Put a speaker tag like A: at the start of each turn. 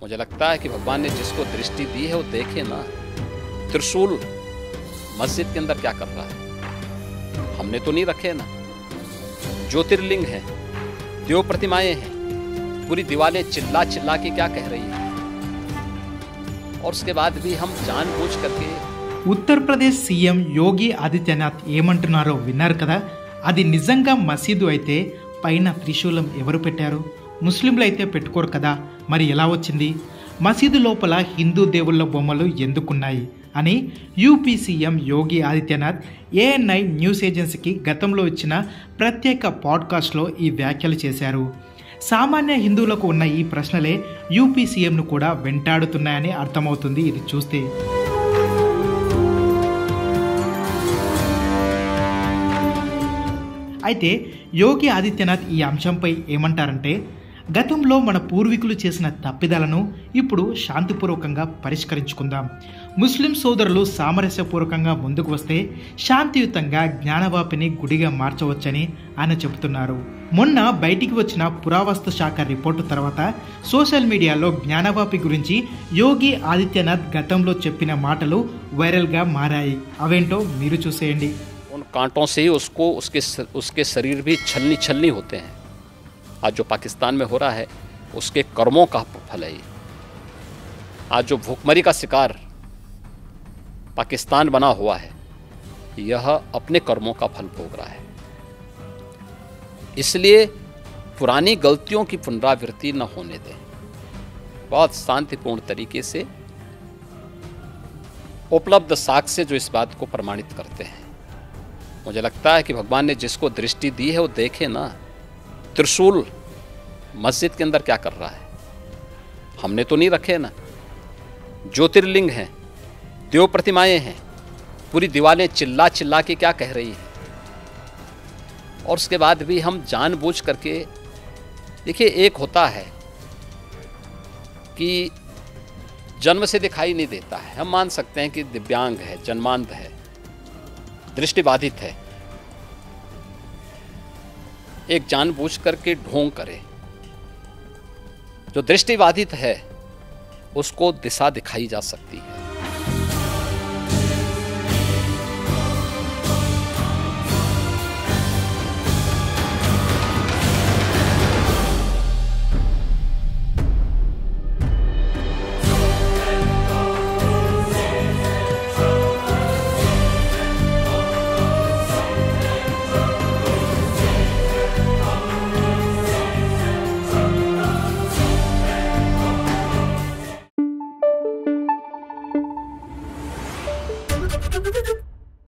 A: मुझे लगता है कि भगवान ने जिसको दृष्टि दी है वो देखे ना त्रिशूल मस्जिद के अंदर क्या कर रहा है हमने तो नहीं रखे ना ज्योतिर्लिंग है देव प्रतिमाएं हैं पूरी दीवारें चिल्ला चिल्ला के क्या कह रही है और उसके बाद भी हम जानबूझ करके
B: ఉత్తరప్రదేశ్ సీఎం యోగి ఆదిత్యనాథ్ ఏమంటున్నారో విన్నారు కదా అది నిజంగా మసీదు అయితే పైన త్రిశూలం ఎవరు పెట్టారు ముస్లింలు అయితే పెట్టుకోరు కదా మరి ఎలా వచ్చింది? మసీదు లోపల హిందూ దేవుళ్ళ బొమ్మలు ఎందుకున్నాయి? అని UP CM Yogi Adityanath ANI news ఏజెన్సీకి గతంలో ఇచ్చిన ప్రత్యేక పాడ్కాస్ట్లో ఈ వ్యాఖ్యలు చేశారు. సామాన్య హిందువులకు ఉన్న ఈ ప్రశ్నలే యూపీ సీఎంను కూడా వెంటాడుతున్నాయని అర్థమవుతుంది ఇది చూస్తే. అయితే యోగి ఆదిత్యనాథ్ ఈ అంశంపై ఏమంటారంటే గతంలో మన పూర్వీకులు చేసిన తప్పిదాలను ఇప్పుడు శాంతిపూర్వకంగా పరిష్కరించుకుందాం ముస్లిం సోదరులు సామరస్యపూర్వకంగా ముందుకు వస్తే శాంతియుతంగా జ్ఞానవాపిని గుడిగా మార్చవచ్చని ఆయన చెబుతున్నారు మొన్న బయటికి వచ్చిన పురావస్తు శాఖ రిపోర్టు తర్వాత సోషల్ మీడియాలో జ్ఞానవాపి గురించి యోగి ఆదిత్యనాథ్ గతంలో చెప్పిన మాటలు వైరల్గా మారాయి అవేంటో మీరు చూసేయండి
A: उन कांटों से ही उसको उसके उसके शरीर भी छलनी छलनी होते हैं आज जो पाकिस्तान में हो रहा है, उसके कर्मों का फल है आज जो भूखमरी का शिकार पाकिस्तान बना हुआ है, यह अपने कर्मों का फल भोग रहा है। इसलिए पुरानी गलतियों की पुनरावृत्ति न होने दें। बहुत शांतिपूर्ण तरीके से उपलब्ध साक्ष्य जो इस बात को प्रमाणित करते हैं। मुझे लगता है कि भगवान ने जिसको दृष्टि दी है, वो देखे ना। त्रिशूल मस्जिद के अंदर क्या कर रहा है? हमने तो नहीं रखे ना। ज्योतिर्लिंग हैं, देव प्रतिमाएँ हैं, पूरी दीवारें चिल्ला चिल्ला के क्या कह रही हैं? और उसके बाद भी हम जानबूझ करके, देखिए एक होता है कि जन्म से दिखाई नहीं देता है। हम मान सकते हैं कि दिव्यांग है, जन्मांध है, दृष्टिबाधित है। एक जानबूझ करके ढोंग करे। जो दृष्टिबाधित है उसको दिशा दिखाई जा सकती है।